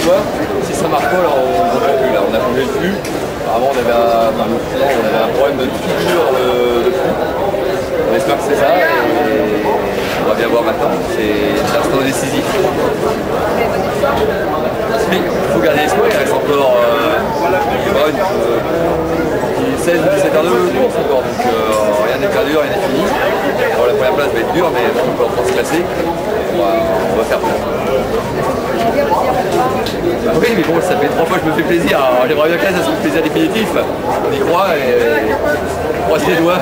Si ça marche pas, alors on ne plus. Là. On a changé le flux. Avant, on avait un, problème de figure de, flux. On espère que c'est ça et on va bien voir maintenant. C'est l'instant décisif. Il faut garder l'espoir, il reste encore euh, une, euh, 16 ou 17 heures de course encore, donc euh, rien n'est perdu, rien n'est fini. Bon, la première place va être dure, mais on peut encore se classer. On va, on va faire peur. Ah oui, mais bon, ça fait trois fois que je me fais plaisir. Alors j'aimerais bien ça soit le plaisir définitif. On y croit et on croise les doigts.